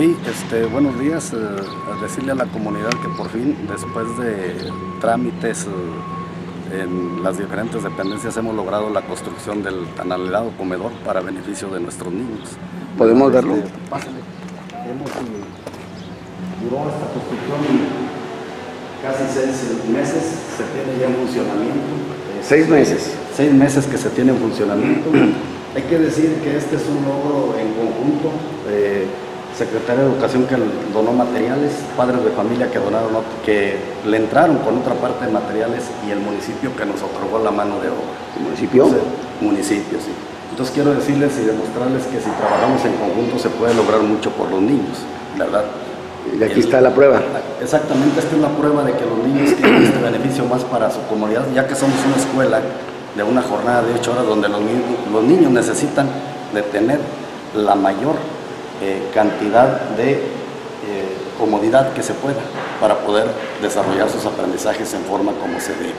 Sí, este, buenos días. Eh, a decirle a la comunidad que por fin, después de trámites eh, en las diferentes dependencias, hemos logrado la construcción del tan anhelado comedor para beneficio de nuestros niños. ¿Podemos verlo? Este, pásale. Hemos, eh, duró esta construcción casi seis meses, se tiene ya en funcionamiento. Seis Este, meses. Seis meses que se tiene en funcionamiento. Hay que decir que este es un logro en conjunto. eh, Secretaría de Educación que donó materiales, padres de familia que donaron, que le entraron con otra parte de materiales y el municipio que nos otorgó la mano de obra. ¿El municipio? Entonces, municipio, sí. Entonces quiero decirles y demostrarles que si trabajamos en conjunto se puede lograr mucho por los niños, ¿verdad? Y aquí está la prueba. Exactamente, esta es la prueba de que los niños tienen este beneficio más para su comunidad, ya que somos una escuela de una jornada de ocho horas donde los, los niños necesitan de tener la mayor eh, cantidad de eh, comodidad que se pueda para poder desarrollar sus aprendizajes en forma como se debe.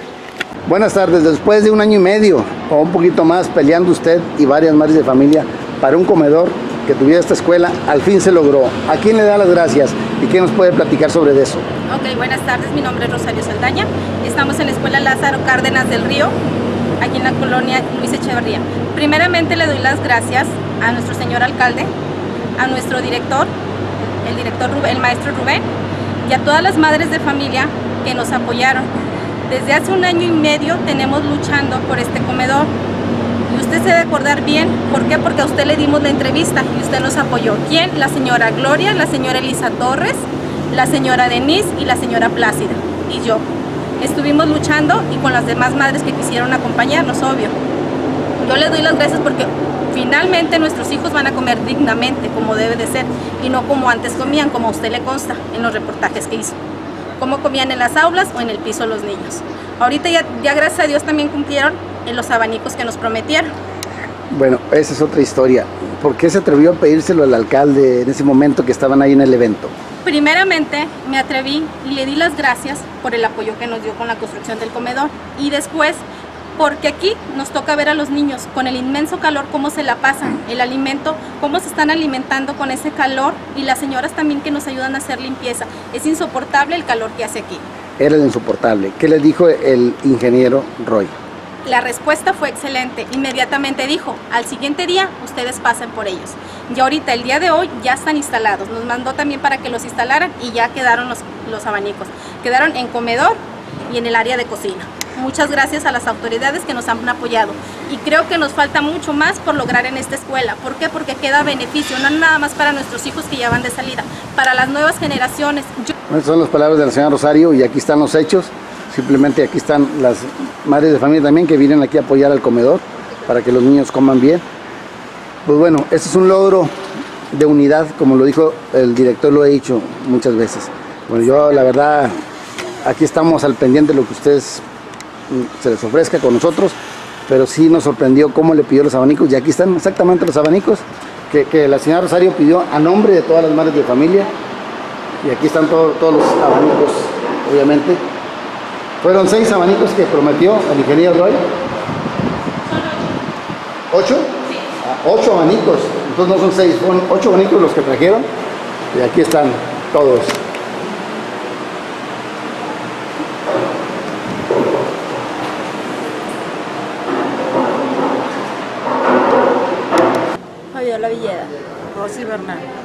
Buenas tardes, después de un año y medio o un poquito más peleando usted y varias madres de familia para un comedor que tuviera esta escuela, al fin se logró. ¿A quién le da las gracias y qué nos puede platicar sobre eso? Ok, buenas tardes, mi nombre es Rosario Saldaña. Estamos en la Escuela Lázaro Cárdenas del Río, aquí en la colonia Luis Echeverría. Primeramente le doy las gracias a nuestro señor alcalde, a nuestro director, el director Rubén- el maestro Rubén, y a todas las madres de familia que nos apoyaron. Desde hace un año y medio tenemos luchando por este comedor. Y usted se debe acordar bien, ¿por qué? Porque a usted le dimos la entrevista y usted nos apoyó. ¿Quién? La señora Gloria, la señora Elisa Torres, la señora Denise y la señora Plácida y yo. Estuvimos luchando y con las demás madres que quisieron acompañarnos, obvio. Yo les doy las gracias porque finalmente nuestros hijos van a comer dignamente, como debe de ser, y no como antes comían, como a usted le consta en los reportajes que hizo. Cómo comían en las aulas o en el piso los niños. Ahorita ya, ya gracias a Dios también cumplieron en los abanicos que nos prometieron. Bueno, esa es otra historia. ¿Por qué se atrevió a pedírselo al alcalde en ese momento que estaban ahí en el evento? Primeramente me atreví y le di las gracias por el apoyo que nos dio con la construcción del comedor y después porque aquí nos toca ver a los niños con el inmenso calor cómo se la pasan, el alimento, cómo se están alimentando con ese calor y las señoras también que nos ayudan a hacer limpieza. Es insoportable el calor que hace aquí. Era insoportable. ¿Qué le dijo el ingeniero Roy? La respuesta fue excelente. Inmediatamente dijo, al siguiente día ustedes pasen por ellos. Y ahorita, el día de hoy, ya están instalados. Nos mandó también para que los instalaran y ya quedaron los, los abanicos. Quedaron en comedor y en el área de cocina. Muchas gracias a las autoridades que nos han apoyado. Y creo que nos falta mucho más por lograr en esta escuela. ¿Por qué? Porque queda beneficio, no nada más para nuestros hijos que ya van de salida, para las nuevas generaciones. Yo- son las palabras de la señora Rosario y aquí están los hechos. Simplemente aquí están las madres de familia también que vienen aquí a apoyar al comedor para que los niños coman bien. Pues bueno, este es un logro de unidad, como lo dijo el director, lo he dicho muchas veces. Bueno, yo la verdad, aquí estamos al pendiente de lo que ustedes se les ofrezca con nosotros, pero sí nos sorprendió cómo le pidió los abanicos y aquí están exactamente los abanicos que, que la señora Rosario pidió a nombre de todas las madres de familia y aquí están todo- todos los abanicos, obviamente. Fueron seis abanicos que prometió el ingeniero Roy. ¿Ocho? Sí. ocho abanicos. Entonces no son seis, son ocho abanicos los que trajeron. Y aquí están todos. है। रोसी भरना है